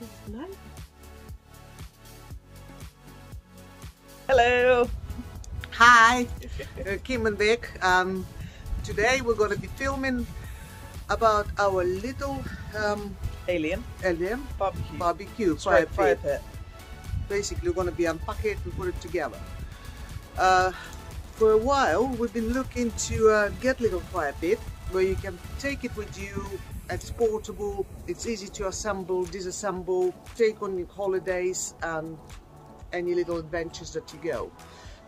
That's nice. Hello. Hi, Kim and Vic. Um, today we're going to be filming about our little um, Alien. alien Barbecue. barbecue fire fire pit. pit. Basically, we're going to be unpack it and put it together. Uh, for a while, we've been looking to uh, get little fire pit where you can take it with you. It's portable. It's easy to assemble, disassemble, take on your holidays and any little adventures that you go.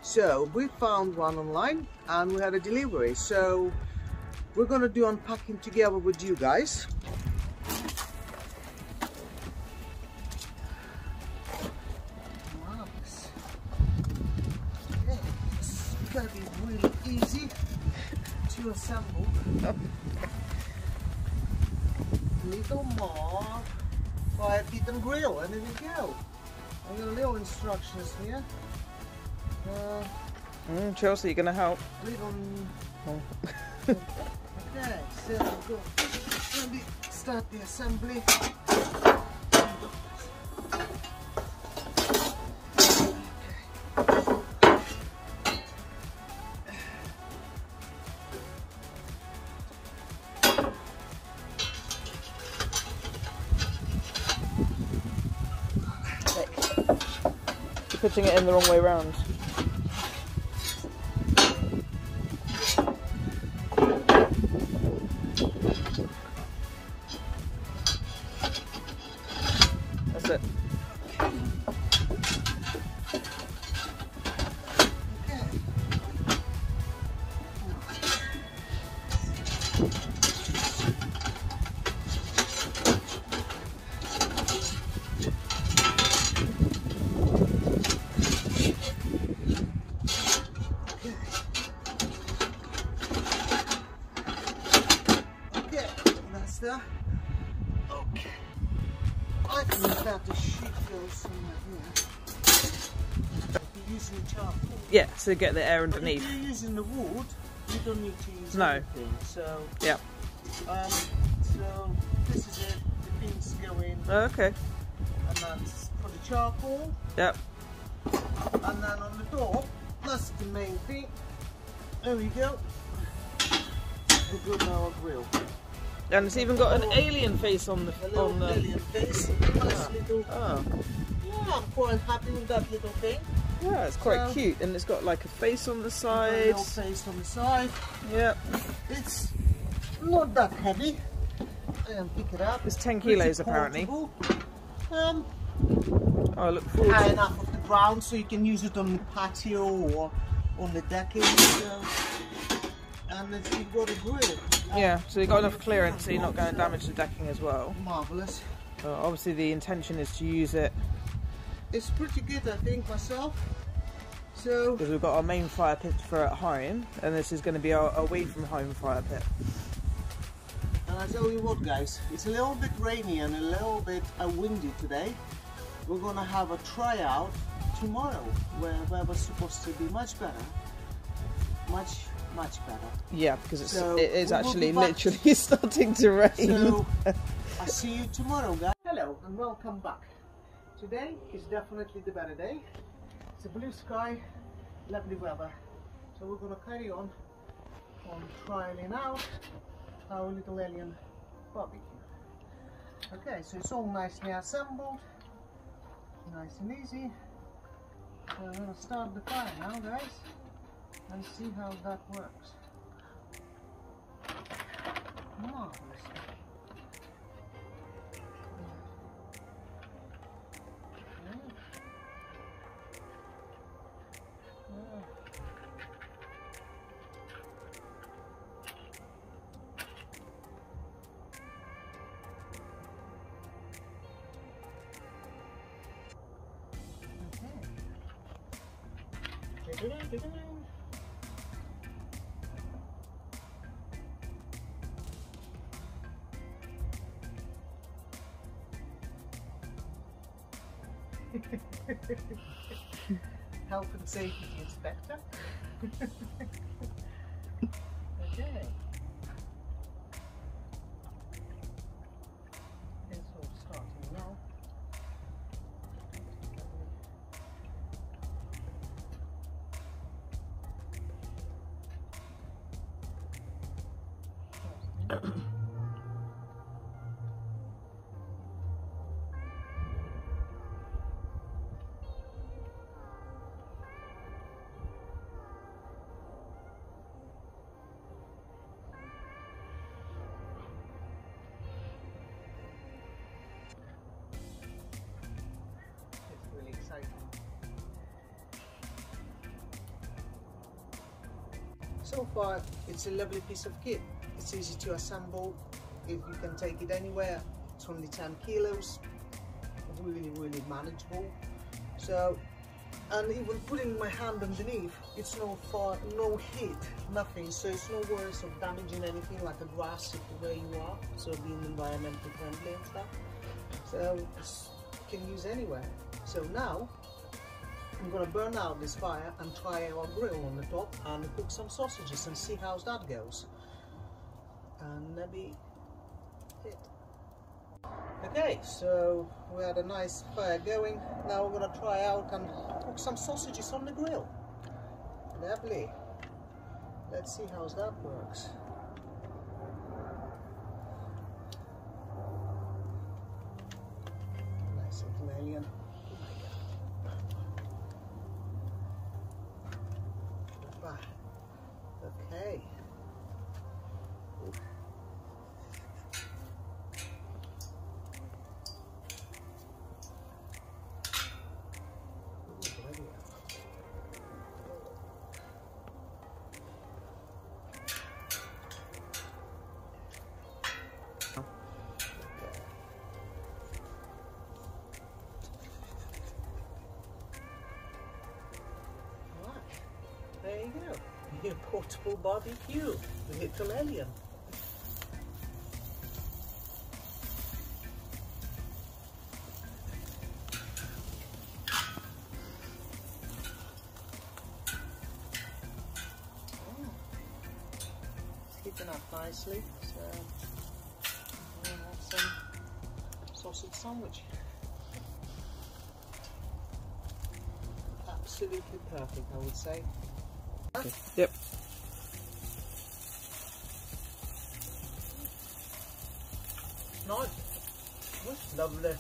So we found one online and we had a delivery. So we're gonna do unpacking together with you guys. It's gonna be really easy to assemble. Little Marv fire pit and grill, and there we go. I got a little instructions here. Uh, Mm, Chelsea, you gonna help? little. Oh. okay, so go. Let me start the assembly. Putting it in the wrong way round. That's it. Goes somewhere here. If you're using charcoal. Yeah, so get the air But if underneath. you're using the wood, you don't need to use No. anything. So, Yeah. um, so this is it. The things go in, Okay. and that's for the charcoal. Yep. And then on the top, that's the main thing. There we go. We got our grill. And it's even got an alien face on the on the. alien face. Nice little. Oh, Yeah, I'm quite happy with that little thing. yeah, it's quite So- cute, and it's got like a face on the little face on the side. Yep. It's not that heavy. I can pick it up. It's 10 Pretty kilos apparently. Um, Oh, I look forward high to enough off the ground so you can use it on the patio or on the decking. So. And it's, you've got a grill. Yeah, so you've got enough clearance so you're not going to damage the decking as well. Marvelous. Uh, obviously, the intention is to use it It's pretty good, I think, myself. So, because we've got our main fire pit for at home, and this is going to be our away from home fire pit. and I tell you what, guys, it's a little bit rainy and a little bit uh, windy today. We're gonna have a tryout tomorrow where weather's supposed to be much better. Much, much better. Yeah, because it's So, it is actually literally starting to rain. So, I'll see you tomorrow, guys. Hello and welcome back. Today is definitely the better day. It's a blue sky, lovely weather. So we're gonna carry on on trialing out our little alien barbecue. Okay, so it's all nicely assembled, nice and easy. So I'm gonna start the fire now, guys, and see how that works. Marvelous. Health and safety inspector. So far, it's a lovely piece of kit. It's easy to assemble. If you can take it anywhere, it's only 10 kilos. Really, really manageable. So, and even putting my hand underneath, it's no far, no heat, nothing. So it's no worries of damaging anything like a grass where you are. So being environmentally friendly and stuff. So can use anywhere. So now I'm gonna burn out this fire and try our grill on the top and cook some sausages and see how that goes. And. Okay, so we had a nice fire going. Now we're gonna try out and cook some sausages on the grill. Lovely. Let's see how that works. Your portable barbecue, little alien. Heating up nicely, so uh, we'll have some sausage sandwich. Absolutely perfect, I would say. Yep. Nice. That's lovely.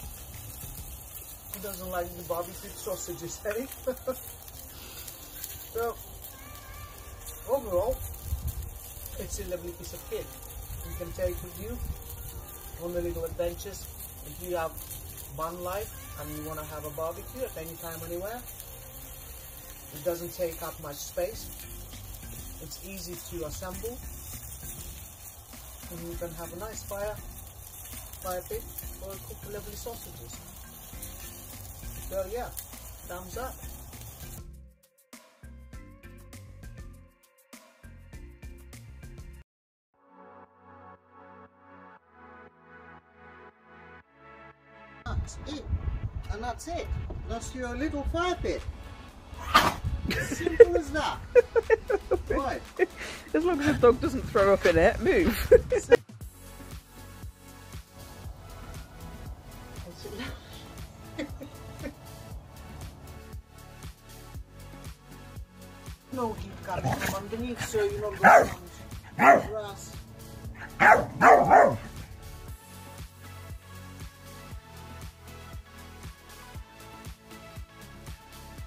Who doesn't like the barbecue sausages, eh? so, overall, it's a lovely piece of kit. You can take with you on the little adventures. If you have one life and you want to have a barbecue at any time, anywhere, it doesn't take up much space. It's easy to assemble. And you can have a nice fire, fire pit, or cook lovely sausages. So yeah, thumbs up. That's it. And that's it. That's your little fire pit. Simple as that. Right. As long as the dog doesn't throw up in it, move. no heat coming from underneath, so you're not going to grass.